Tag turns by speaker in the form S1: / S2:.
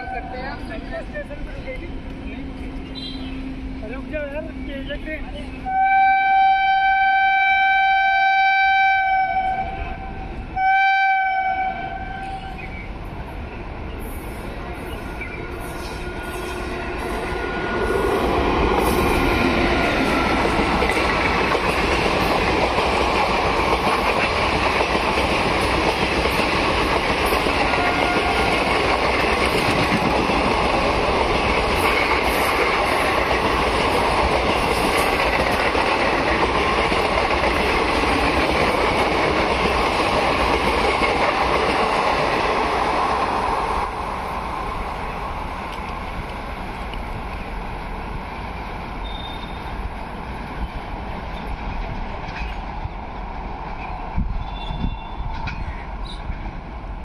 S1: बात करते हैं। हम स्टेशन पर रुक जाओ यार